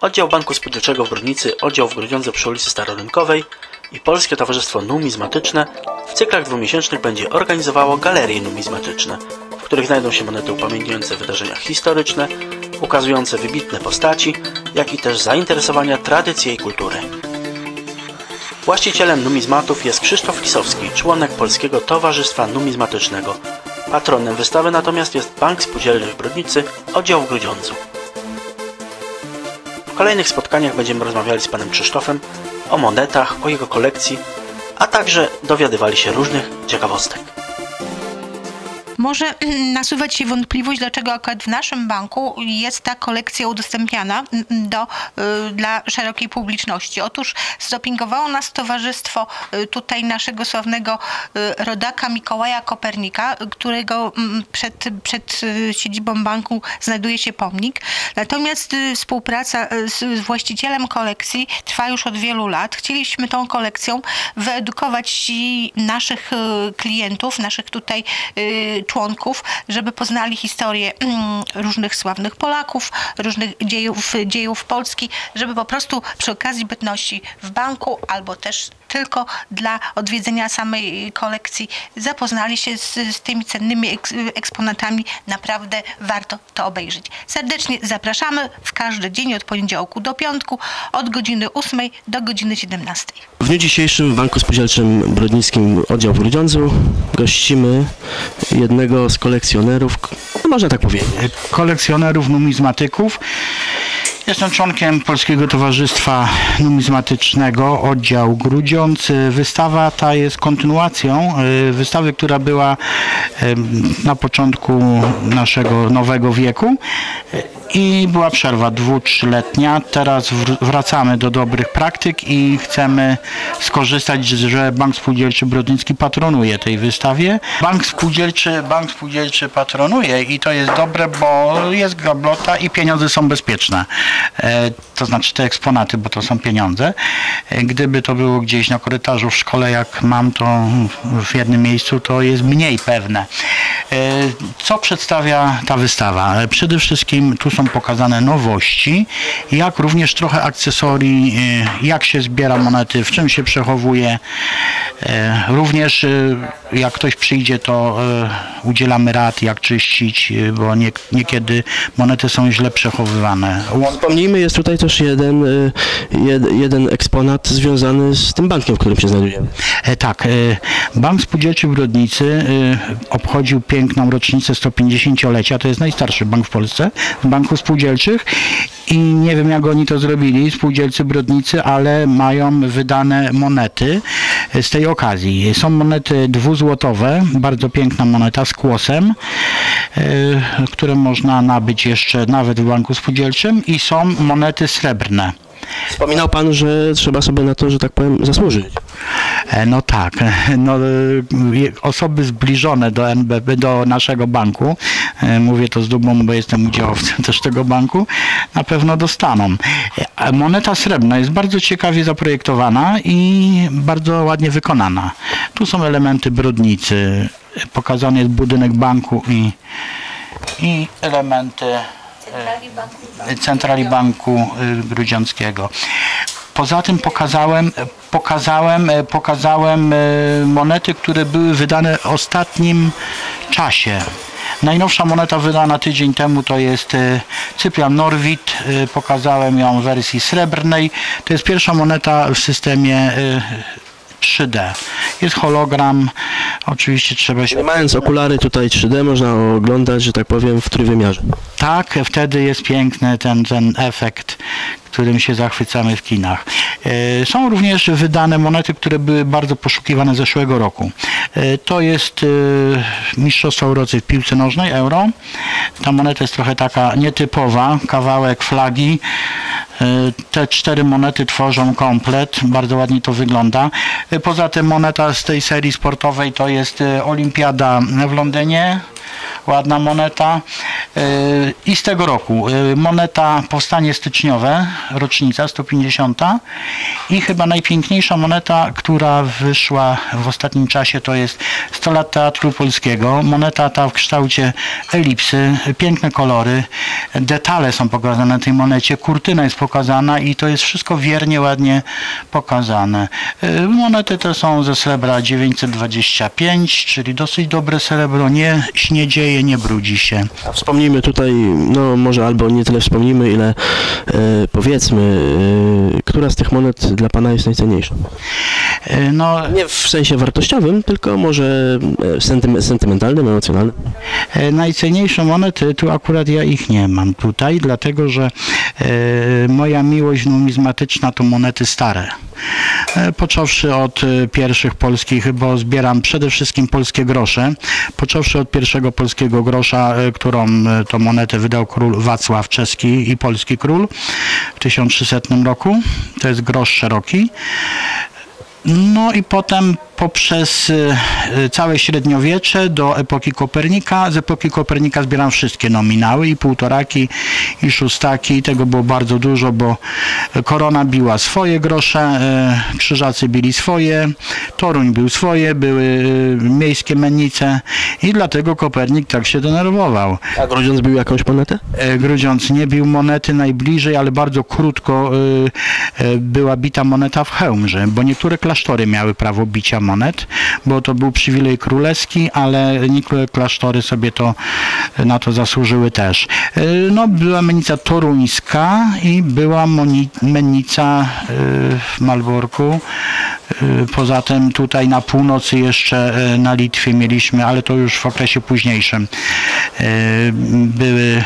Oddział Banku Spółdzielczego w Brudnicy, oddział w Grudziądze przy ulicy Starorynkowej i Polskie Towarzystwo Numizmatyczne w cyklach dwumiesięcznych będzie organizowało galerie numizmatyczne, w których znajdą się monety upamiętniające wydarzenia historyczne, ukazujące wybitne postaci, jak i też zainteresowania tradycje i kultury. Właścicielem numizmatów jest Krzysztof Lisowski, członek Polskiego Towarzystwa Numizmatycznego. Patronem wystawy natomiast jest Bank Spółdzielny w Brudnicy, oddział w Grudziądzu. Kolejnych spotkaniach będziemy rozmawiali z panem Krzysztofem o monetach, o jego kolekcji, a także dowiadywali się różnych ciekawostek. Może nasuwać się wątpliwość, dlaczego akurat w naszym banku jest ta kolekcja udostępniana mm, do, y, dla szerokiej publiczności. Otóż zdopingowało nas towarzystwo y, tutaj naszego sławnego y, rodaka Mikołaja Kopernika, którego mm, przed, przed siedzibą banku znajduje się pomnik. Natomiast współpraca z właścicielem kolekcji trwa już od wielu lat. Chcieliśmy tą kolekcją wyedukować naszych klientów, naszych tutaj członków, żeby poznali historię mm, różnych sławnych Polaków, różnych dziejów, dziejów Polski, żeby po prostu przy okazji bytności w banku albo też tylko dla odwiedzenia samej kolekcji zapoznali się z, z tymi cennymi eks, eksponatami. Naprawdę warto to obejrzeć. Serdecznie zapraszamy w każdy dzień od poniedziałku do piątku od godziny 8 do godziny 17. W dniu dzisiejszym w Banku Spółdzielczym Brodnickim oddział w Grudziądzu gościmy jednego z kolekcjonerów, no można tak powiedzieć. Kolekcjonerów numizmatyków. Jestem członkiem Polskiego Towarzystwa Numizmatycznego, oddział Grudziądz. Wystawa ta jest kontynuacją y, wystawy, która była na początku naszego nowego wieku i była przerwa dwu, trzyletnia. Teraz wracamy do dobrych praktyk i chcemy skorzystać, że Bank Spółdzielczy Brodnicki patronuje tej wystawie. Bank Spółdzielczy, Bank Spółdzielczy patronuje i to jest dobre, bo jest gablota i pieniądze są bezpieczne. E, to znaczy te eksponaty, bo to są pieniądze. E, gdyby to było gdzieś na korytarzu w szkole, jak mam to w jednym miejscu, to jest mniej pewne. E, co przedstawia ta wystawa? Przede wszystkim tu są pokazane nowości, jak również trochę akcesorii, jak się zbiera monety, w czym się przechowuje. Również jak ktoś przyjdzie, to udzielamy rad, jak czyścić, bo nie, niekiedy monety są źle przechowywane. Wspomnijmy, jest tutaj też jeden, jed, jeden eksponat związany z tym bankiem, w którym się znajdujemy. Tak, Bank Spółdzielczy w Brodnicy obchodził piękną rocznicę 150-lecia, to jest najstarszy bank w Polsce, z banków spółdzielczych i nie wiem jak oni to zrobili, spółdzielcy Brodnicy, ale mają wydane monety z tej okazji. Są monety dwuzłotowe, bardzo piękna moneta z kłosem, które można nabyć jeszcze nawet w banku spółdzielczym i są monety srebrne. Wspominał Pan, że trzeba sobie na to, że tak powiem, zasłużyć. E, no tak, no, e, osoby zbliżone do NBP, do naszego banku, e, mówię to z dumą, bo jestem udziałowcem też tego banku, na pewno dostaną. Moneta srebrna jest bardzo ciekawie zaprojektowana i bardzo ładnie wykonana. Tu są elementy brodnicy, pokazany jest budynek banku i, i elementy Centrali Banku, Centrali Banku Grudziąckiego. Poza tym pokazałem, pokazałem, pokazałem e, monety, które były wydane w ostatnim czasie. Najnowsza moneta wydana tydzień temu to jest e, Cyprian Norwid. E, pokazałem ją w wersji srebrnej. To jest pierwsza moneta w systemie 3D. Jest hologram, oczywiście trzeba się... Mając okulary tutaj 3D można oglądać, że tak powiem, w trójwymiarze. Tak, wtedy jest piękny ten, ten efekt, którym się zachwycamy w kinach. E, są również wydane monety, które były bardzo poszukiwane zeszłego roku. E, to jest e, Mistrzostwo Europy w piłce nożnej, euro. Ta moneta jest trochę taka nietypowa, kawałek flagi. Te cztery monety tworzą komplet, bardzo ładnie to wygląda. Poza tym moneta z tej serii sportowej to jest Olimpiada w Londynie, ładna moneta. I z tego roku e, moneta Powstanie Styczniowe, rocznica 150 i chyba najpiękniejsza moneta, która wyszła w ostatnim czasie to jest 100 lat Teatru Polskiego. Moneta ta w kształcie elipsy, piękne kolory, detale są pokazane na tej monecie, kurtyna jest pokazana i to jest wszystko wiernie, ładnie pokazane. E, Monety te są ze srebra 925, czyli dosyć dobre srebro, nie śniedzieje, nie brudzi się. Wspomnijmy tutaj, no może albo nie tyle wspomnimy, ile e, powiedzmy, e, która z tych monet dla Pana jest najcenniejsza? E, No, Nie w sensie wartościowym, tylko może e, sentym, sentymentalnym, emocjonalnym. E, Najcenniejsze monety, tu akurat ja ich nie mam tutaj, dlatego że moja miłość numizmatyczna to monety stare. Począwszy od pierwszych polskich, bo zbieram przede wszystkim polskie grosze, począwszy od pierwszego polskiego grosza, którą to monetę wydał król Wacław czeski i polski król w 1300 roku, to jest grosz szeroki. No i potem poprzez y, y, całe średniowiecze do epoki Kopernika. Z epoki Kopernika zbieram wszystkie nominały i półtoraki i szóstaki. Tego było bardzo dużo, bo korona biła swoje grosze, y, krzyżacy bili swoje, Toruń bił swoje, były miejskie mennice i dlatego Kopernik tak się denerwował. A Grudziądz bił jakąś monetę? E, Grudziądz nie bił monety najbliżej, ale bardzo krótko była bita moneta w Chełmże, bo niektóre klasztory miały prawo bicia monet, bo to był przywilej królewski, ale niektóre klasztory sobie to na to zasłużyły też. Y, No, była mennica toruńska i była mennica y, w Malborku. Y, Poza tym tutaj na północy jeszcze na Litwie mieliśmy, ale to już w okresie późniejszym. Były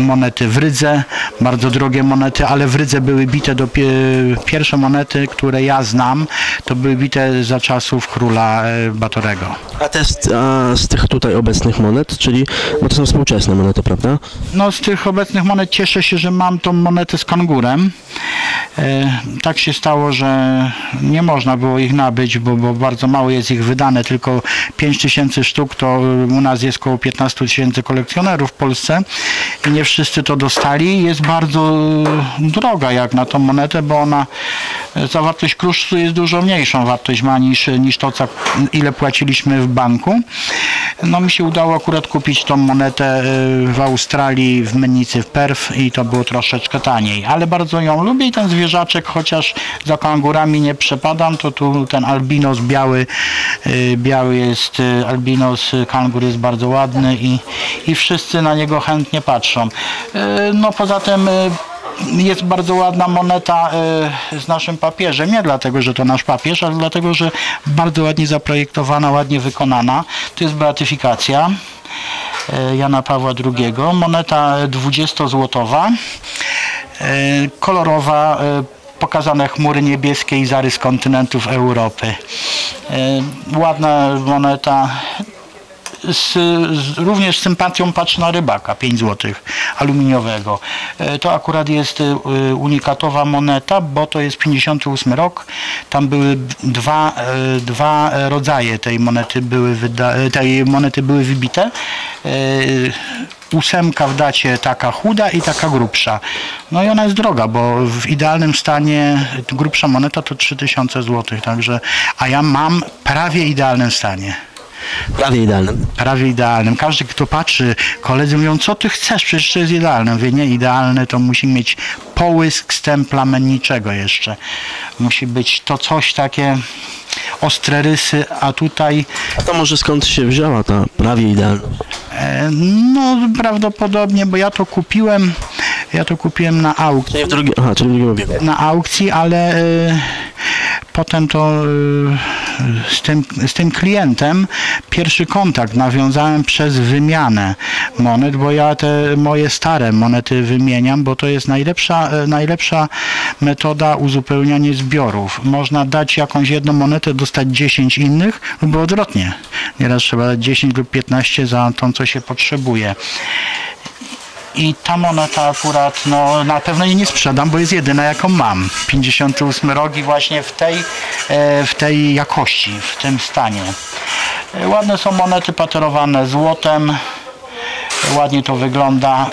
monety w Rydze, bardzo drogie monety, ale w Rydze były bite do pie- pierwsze monety, które ja znam, to były bite za czasów króla y, Batorego. A, te, z- a z tych tutaj obecnych monet, czyli, bo to są współczesne monety, prawda? No z tych obecnych monet cieszę się, że mam tą monetę z kangurem. E, tak się stało, że nie można było ich nabyć, bo, bo bardzo mało jest ich wydane, tylko 5 tysięcy sztuk, to u nas jest około 15 tysięcy kolekcjonerów w Polsce i nie wszyscy to dostali. Jest bardzo droga jak na tą monetę, bo ona e, zawartość kruszcu jest dużo mniejszą wartość ma niż, niż to, co, ile płaciliśmy w banku. No mi się udało akurat kupić tą monetę y, w Australii, w mennicy w Perth i to było troszeczkę taniej, ale bardzo ją lubię i ten zwierzaczek, chociaż za kangurami nie przepadam, to tu ten albinos biały, biały jest, albinos kangur jest bardzo ładny i, i wszyscy na niego chętnie patrzą. Y, No poza tym y, jest bardzo ładna moneta y, z naszym papieżem. Nie dlatego, że to nasz papież, ale dlatego, że bardzo ładnie zaprojektowana, ładnie wykonana. To jest beatyfikacja Jana Pawła II. Moneta 20-złotowa, y, kolorowa, pokazane chmury niebieskie i zarys kontynentów Europy. Ładna moneta, z, z, również z sympatią patrzę na rybaka 5 zł aluminiowego. E, To akurat jest e, unikatowa moneta, bo to jest 58 rok. Tam były dwa, e, dwa rodzaje tej monety były, tej monety były wybite. Ósemka w dacie taka chuda i taka grubsza. No i ona jest droga, bo w idealnym stanie grubsza moneta to 3000 zł, także, a ja mam prawie idealnym stanie Prawie idealne. prawie idealnym. Każdy, kto patrzy, koledzy mówią, co ty chcesz, przecież to jest idealne. Mówię, nie, idealne to musi mieć połysk stempla menniczego jeszcze. Musi być to coś takie, ostre rysy, a tutaj A to może skąd się wzięła ta prawie idealna? e, no prawdopodobnie, bo ja to kupiłem, ja to kupiłem na aukcji. Czyli w drugim, aha, czyli w drugim obiegu. na aukcji, ale y, potem to y, z, tym, z tym klientem pierwszy kontakt nawiązałem przez wymianę monet, bo ja te moje stare monety wymieniam, bo to jest najlepsza, y, najlepsza metoda uzupełniania zbiorów. Można dać jakąś jedną monetę, dostać 10 innych lub odwrotnie. Nieraz trzeba dać 10 lub 15 za tą, co się potrzebuje. I ta moneta akurat, no na pewno jej nie sprzedam, bo jest jedyna jaką mam. 58 rogi właśnie w tej, e, w tej jakości, w tym stanie. E, Ładne są monety paterowane złotem. ładnie to wygląda.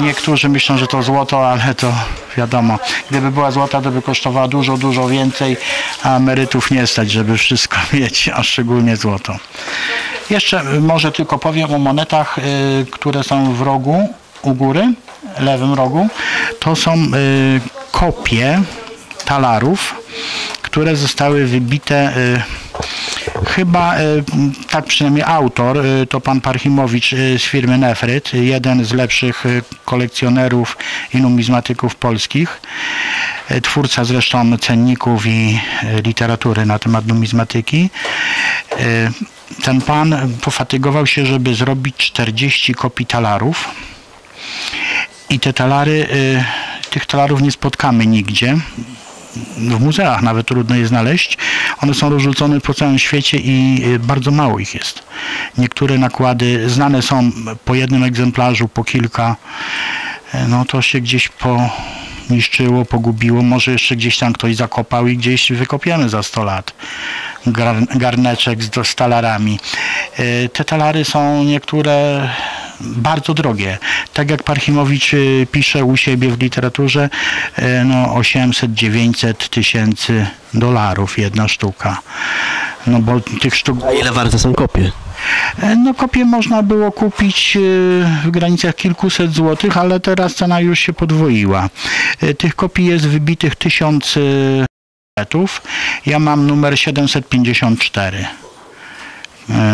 Niektórzy myślą, że to złoto, ale to wiadomo. Gdyby była złota, to by kosztowała dużo, dużo więcej, a emerytów nie stać, żeby wszystko mieć, a szczególnie złoto. Jeszcze y, może tylko powiem o monetach, y, które są w rogu u góry, lewym rogu. To są y, kopie talarów, które zostały wybite Chyba, y, tak przynajmniej autor, y, to pan Parchimowicz y, z firmy Nefryt, jeden z lepszych kolekcjonerów i numizmatyków polskich, twórca zresztą cenników i literatury na temat numizmatyki. Ten pan pofatygował się, żeby zrobić 40 kopii talarów. I te talary, tych talarów nie spotkamy nigdzie w muzeach nawet trudno je znaleźć. One są rozrzucone po całym świecie i y, bardzo mało ich jest. Niektóre nakłady znane są po jednym egzemplarzu, po kilka. E, No to się gdzieś poniszczyło, pogubiło. Może jeszcze gdzieś tam ktoś zakopał i gdzieś wykopiemy za 100 lat. Gar- garneczek z, z talarami. E, Te talary są niektóre bardzo drogie. Tak jak Parchimowicz y, pisze u siebie w literaturze, y, no 800-900 tysięcy dolarów jedna sztuka. No bo tych sztuk... A ile warte są kopie? E, No kopie można było kupić y, w granicach kilkuset złotych, ale teraz cena już się podwoiła. E, Tych kopii jest wybitych tysiąc. Ja mam numer 754 e,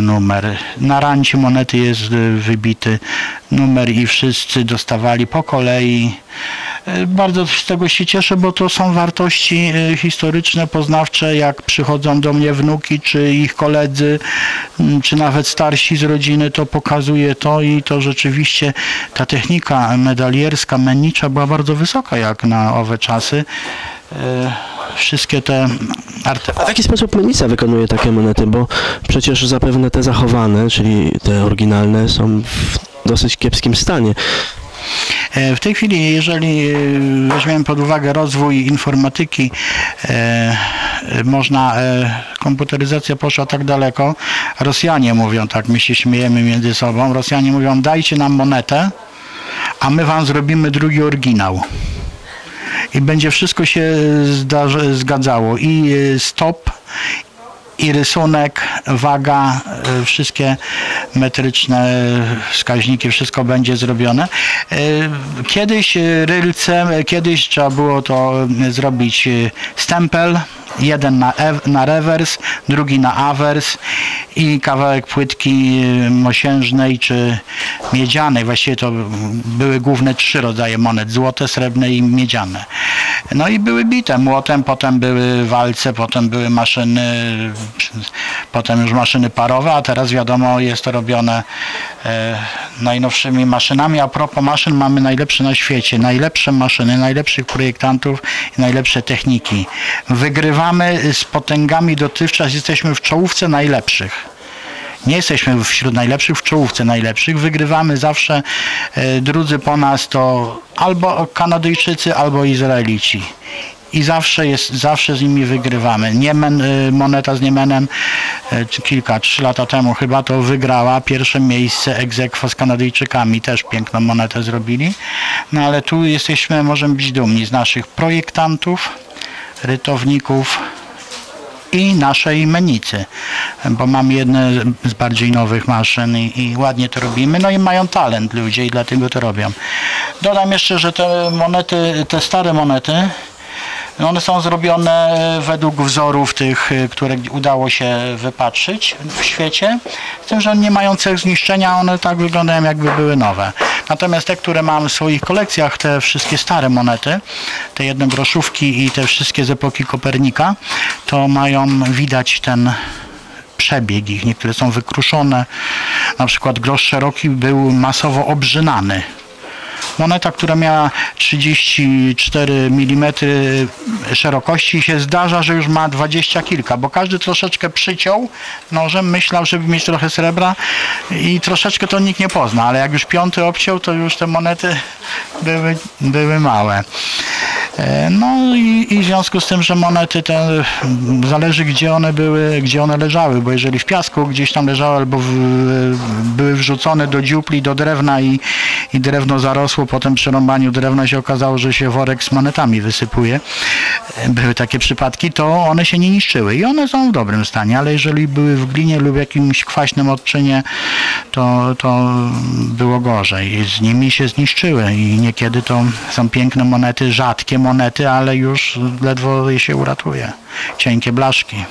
numer. Na rancie monety jest y, wybity numer i wszyscy dostawali po kolei. E, Bardzo z tego się cieszę, bo to są wartości e, historyczne, poznawcze, jak przychodzą do mnie wnuki, czy ich koledzy, czy nawet starsi z rodziny, to pokazuje to i to rzeczywiście ta technika medalierska, mennicza była bardzo wysoka jak na owe czasy. E, Wszystkie te artefakty. A w jaki sposób Mennica wykonuje takie monety? Bo przecież zapewne te zachowane, czyli te oryginalne, są w dosyć kiepskim stanie. E, W tej chwili, jeżeli e, weźmiemy pod uwagę rozwój informatyki, można, komputeryzacja poszła tak daleko, Rosjanie mówią tak, my się śmiejemy między sobą, Rosjanie mówią dajcie nam monetę, a my wam zrobimy drugi oryginał. I będzie wszystko się zdarzy, zgadzało. I e, stop, i rysunek, waga, e, wszystkie metryczne wskaźniki, wszystko będzie zrobione. E, Kiedyś rylcem, kiedyś trzeba było to zrobić stempel, jeden na, ew, na rewers, drugi na awers i kawałek płytki e, mosiężnej czy miedzianej. Właściwie to były główne trzy rodzaje monet, złote, srebrne i miedziane. No i były bite młotem, potem były walce, potem były maszyny, potem już maszyny parowe, a teraz wiadomo jest to robione e, najnowszymi maszynami. A propos maszyn mamy najlepsze na świecie, najlepsze maszyny, najlepszych projektantów i najlepsze techniki. Wygrywamy z potęgami dotychczas, jesteśmy w czołówce najlepszych. Nie jesteśmy wśród najlepszych, w czołówce najlepszych. Wygrywamy zawsze, e, drudzy po nas to albo Kanadyjczycy, albo Izraelici. I zawsze jest, zawsze z nimi wygrywamy. Niemen, y, moneta z Niemenem czy kilka, trzy lata temu chyba to wygrała pierwsze miejsce aequo z Kanadyjczykami. Też piękną monetę zrobili. No ale tu jesteśmy, możemy być dumni z naszych projektantów, rytowników, i naszej menicy, bo mam jedne z bardziej nowych maszyn i, i ładnie to robimy, no i mają talent ludzie i dlatego to robią. Dodam jeszcze, że te monety, te stare monety, one są zrobione według wzorów tych, y, które udało się wypatrzyć w świecie, z tym, że one nie mają cech zniszczenia, one tak wyglądają jakby były nowe. Natomiast te, które mam w swoich kolekcjach, te wszystkie stare monety, te jednogroszówki i te wszystkie z epoki Kopernika, to mają widać ten przebieg ich. Niektóre są wykruszone. Na przykład grosz szeroki był masowo obrzynany. Moneta, która miała 34 mm szerokości się zdarza, że już ma 20 kilka, bo każdy troszeczkę przyciął nożem, myślał, żeby mieć trochę srebra i troszeczkę to nikt nie pozna, ale jak już piąty obciął, to już te monety były, były małe. E, No i, i w związku z tym, że monety te zależy gdzie one były, gdzie one leżały, bo jeżeli w piasku gdzieś tam leżały albo w, były wrzucone do dziupli, do drewna i, i drewno zarosło, potem przy rąbaniu drewna się okazało, że się worek z monetami wysypuje. E, Były takie przypadki, to one się nie niszczyły i one są w dobrym stanie, ale jeżeli były w glinie lub jakimś kwaśnym odczynie, to, to było gorzej. Z nimi się zniszczyły i niekiedy to są piękne monety, rzadkie monety, ale już ledwo się uratuje. Cienkie blaszki.